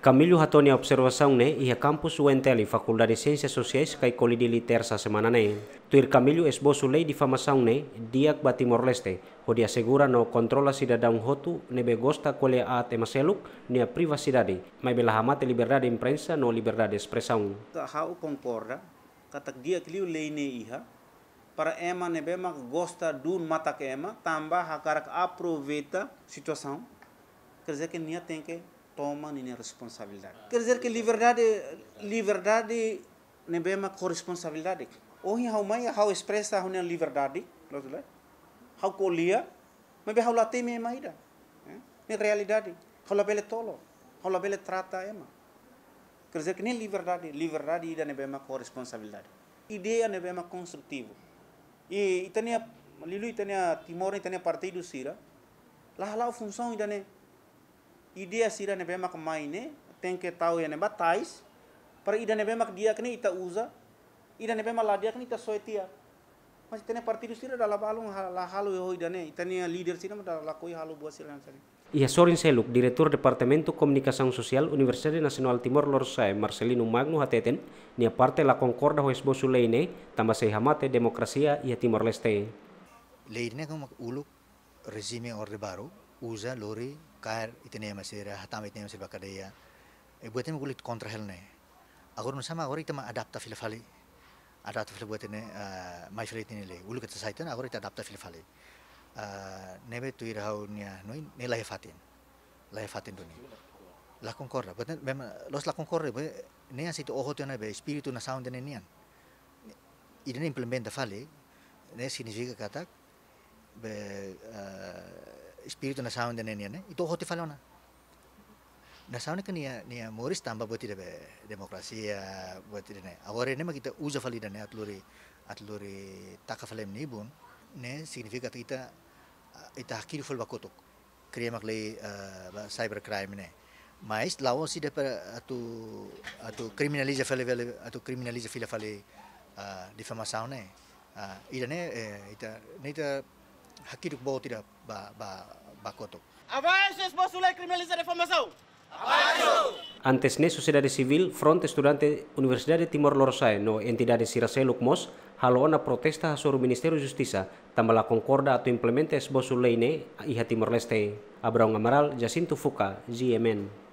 Camilo hatoni observação ne iha campus UNTL Faculdade de Ciências Sociais kai colidi terça semana ne. Tuir Camilo esboço lei difamação ne diak ba Timor Leste, ho assegura no controla cidadão hotu nebe gosta kole a temaseluk nia privacidade, mai bela hamate liberdade imprensa no liberdade expressão. How concorda katak dia kliu lei ne iha para ema nebe mak gosta dun mata ke ema tambah hakarak aproveita situação quer dizer que ninguém tem que tomar nenhuma responsabilidade. Quer dizer que liberdade, liberdade não é uma corresponsabilidade. Hoje, how mai how expressa a liberdade. How colia, mas how lá tem mesmo ainda. Em realidade, how lá bele tolo, how lá bele trata ema. Quer dizer que nem liberdade, liberdade não é uma corresponsabilidade. Ideia não é uma construtivo. E itania, lilu itania Timor itania partido sira, lá lá a função ainda não idea sira ne bemak maine tem que tahu ya ne batais para ida ne bemak dia kini ita usa ida ne bemak ladia kini ita soetia mas tene partido sira dalam balung halu yo ida ne itania leader sira da lakoi halu buat sira sari. Ia Sorin Seluk, Diretor Departamento Comunicação Social, Universidade Nacional Timor-Leste, Marcelino Magno Hateten, nia parte la concorda ho esboço leine, tamba se hamate demokrasia ia Timor-Leste. Leine como uluk regime orde baru, usa lori kair itene masira hatam itene masira bakadaya e buat ini kulit kontra helne. Agor no sama agor itama adapta fil fali. Adapta fil buat ini mai fil itene le. Ulu kata saitan agor ita adapta fil fali. Nebe tu irahau nia noi ne fatin. Lai fatin doni la concorda buat los la concorda ne yang situ ojo tiana be espiritu na sound ne nian ide implementa fali ne significa kata be espírito na saúde né né itu hoti falona na. Saúde kan nia nia moris tambah buat tidak demokrasia buat tidak né agora né kita usa falida né atluri atluri taka falem ni bun né significa kita ita hakiri ful bakotok. Kriya maklei cyber crime né mas lawan si para atu atu criminaliza fale fale atu criminaliza fila fale difamação né ida né ita ita hakiri bawa tidak ba ba Bacoto. Avanxos por la criminalizar a formação! Antes neso cidade civil, fronte estudante Universidade Timor Loroçai no entidade Siracelo Mos, halou na protesta sobre o Ministério da Justiça, tambala concorda ato implementa esboço lei ne iha Timor Leste. Abraão Amaral, Jacinto Fuca, GMN.